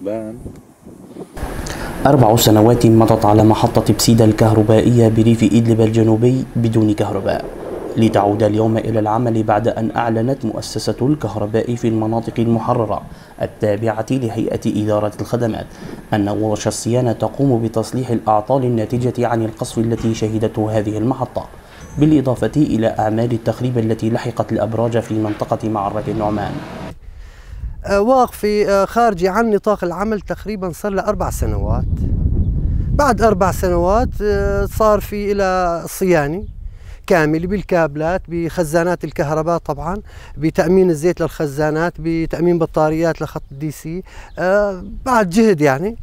بان. أربع سنوات مضت على محطة بسيدة الكهربائية بريف إدلب الجنوبي بدون كهرباء لتعود اليوم إلى العمل بعد أن أعلنت مؤسسة الكهرباء في المناطق المحررة التابعة لهيئة إدارة الخدمات أن ورش الصيانة تقوم بتصليح الأعطال الناتجة عن القصف التي شهدته هذه المحطة بالإضافة إلى أعمال التخريب التي لحقت الأبراج في منطقة معرة النعمان. واقفة آه، خارجة عن نطاق العمل تقريبا صار لها أربع سنوات. بعد أربع سنوات آه، صار في إلى صيانة كامل بالكابلات بخزانات الكهرباء طبعا بتأمين الزيت للخزانات بتأمين بطاريات لخط دي سي بعد جهد يعني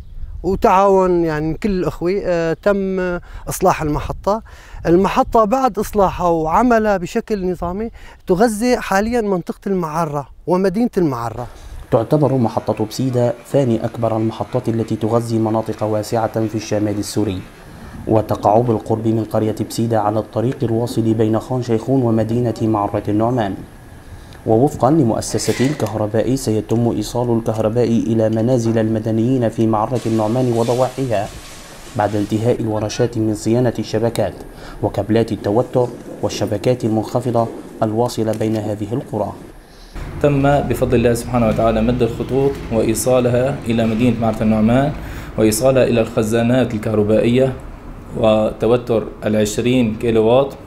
وتعاون يعني من كل الأخوة آه، تم إصلاح المحطة. المحطة بعد إصلاحها وعملها بشكل نظامي تغذي حاليا منطقة المعرة ومدينة المعرة. تعتبر محطة بسيدة ثاني أكبر المحطات التي تغذي مناطق واسعة في الشمال السوري. وتقع بالقرب من قرية بسيدة على الطريق الواصل بين خان شيخون ومدينة معرة النعمان. ووفقا لمؤسسة الكهرباء سيتم إيصال الكهرباء إلى منازل المدنيين في معرة النعمان وضواحيها بعد انتهاء الورشات من صيانة الشبكات وكابلات التوتر والشبكات المنخفضة الواصلة بين هذه القرى. تم بفضل الله سبحانه وتعالى مد الخطوط وإيصالها إلى مدينة معرة النعمان وإيصالها إلى الخزانات الكهربائية وتوتر العشرين كيلو واط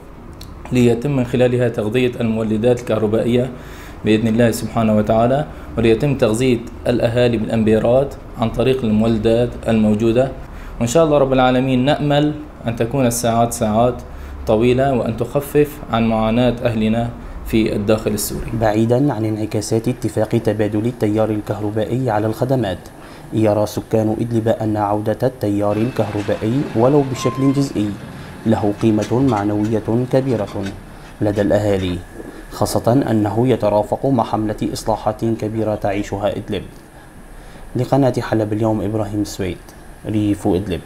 ليتم من خلالها تغذية المولدات الكهربائية بإذن الله سبحانه وتعالى وليتم تغذية الأهالي بالأمبيرات عن طريق المولدات الموجودة. وإن شاء الله رب العالمين نأمل أن تكون الساعات ساعات طويلة وأن تخفف عن معاناة أهلنا في الداخل السوري. بعيدا عن انعكاسات اتفاق تبادل التيار الكهربائي على الخدمات يرى سكان إدلب أن عودة التيار الكهربائي ولو بشكل جزئي له قيمة معنوية كبيرة لدى الأهالي خاصة أنه يترافق مع حملة إصلاحات كبيرة تعيشها إدلب. لقناة حلب اليوم إبراهيم السويد ريف إدلب.